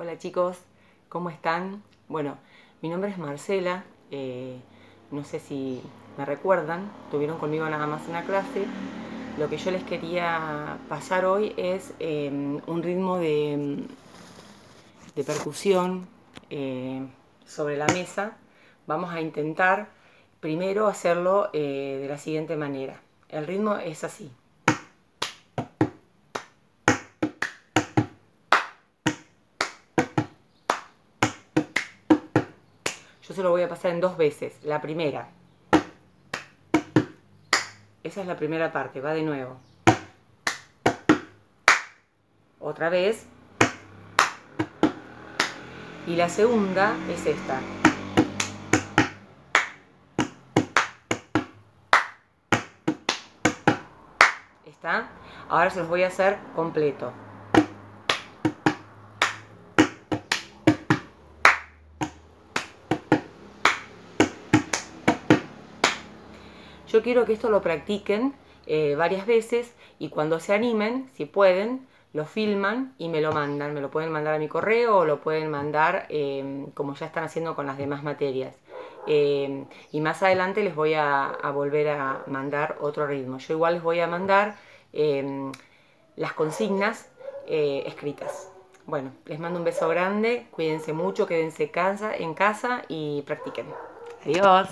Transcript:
Hola chicos, ¿cómo están? Bueno, mi nombre es Marcela, eh, no sé si me recuerdan, tuvieron conmigo nada más una clase. Lo que yo les quería pasar hoy es em, un ritmo de, percusión eh, sobre la mesa. Vamos a intentar primero hacerlo eh, de la siguiente manera. El ritmo es así. Yo se lo voy a pasar en dos veces. La primera. Esa es la primera parte, va de nuevo. Otra vez. Y la segunda es esta. ¿Está? Ahora se los voy a hacer completo. Yo quiero que esto lo practiquen eh, varias veces y cuando se animen, si pueden, lo filman y me lo mandan. Me lo pueden mandar a mi correo o lo pueden mandar em, como ya están haciendo con las demás materias. Em, y más adelante les voy a, volver a mandar otro ritmo. Yo igual les voy a mandar em, las consignas eh, escritas. Bueno, les mando un beso grande, cuídense mucho, quédense casa, en casa y practiquen. Adiós.